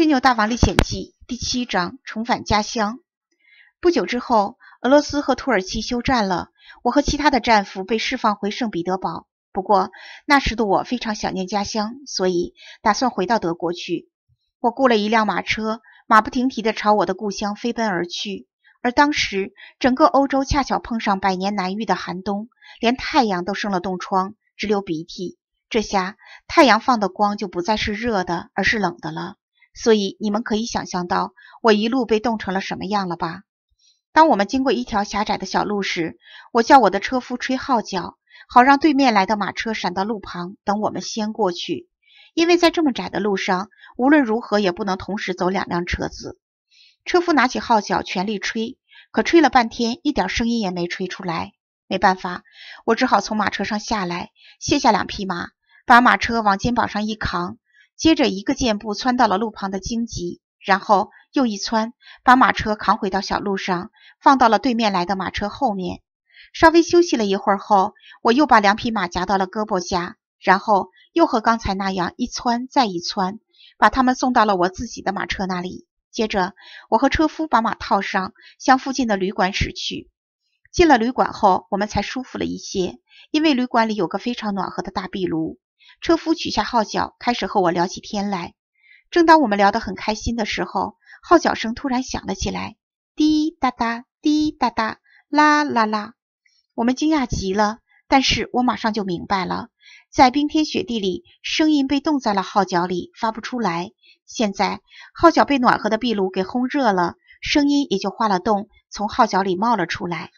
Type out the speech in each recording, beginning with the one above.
吹牛大王历险记第七章重返家乡。不久之后，俄罗斯和土耳其休战了，我和其他的战俘被释放回圣彼得堡。不过那时的我非常想念家乡，所以打算回到德国去。我雇了一辆马车，马不停蹄地朝我的故乡飞奔而去。而当时，整个欧洲恰巧碰上百年难遇的寒冬，连太阳都生了冻疮，直流鼻涕。这下太阳放的光就不再是热的，而是冷的了。所以你们可以想象到我一路被冻成了什么样了吧？当我们经过一条狭窄的小路时，我叫我的车夫吹号角，好让对面来的马车闪到路旁，等我们先过去。因为在这么窄的路上，无论如何也不能同时走两辆车子。车夫拿起号角，全力吹，可吹了半天，一点声音也没吹出来。没办法，我只好从马车上下来，卸下两匹马。把马车往肩膀上一扛，接着一个箭步窜到了路旁的荆棘，然后又一窜，把马车扛回到小路上，放到了对面来的马车后面。稍微休息了一会儿后，我又把两匹马夹到了胳膊下，然后又和刚才那样一窜再一窜，把他们送到了我自己的马车那里。接着，我和车夫把马套上，向附近的旅馆驶去。进了旅馆后，我们才舒服了一些，因为旅馆里有个非常暖和的大壁炉。车夫取下号角，开始和我聊起天来。正当我们聊得很开心的时候，号角声突然响了起来，滴答答，滴答答，啦啦啦。我们惊讶极了，但是我马上就明白了，在冰天雪地里，声音被冻在了号角里，发不出来。现在号角被暖和的壁炉给烘热了，声音也就化了冻，从号角里冒了出来。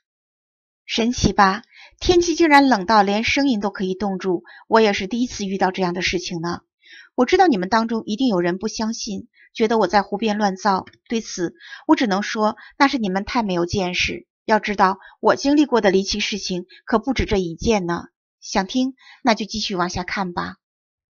神奇吧？天气竟然冷到连声音都可以冻住，我也是第一次遇到这样的事情呢。我知道你们当中一定有人不相信，觉得我在胡编乱造。对此，我只能说那是你们太没有见识。要知道，我经历过的离奇事情可不止这一件呢。想听，那就继续往下看吧。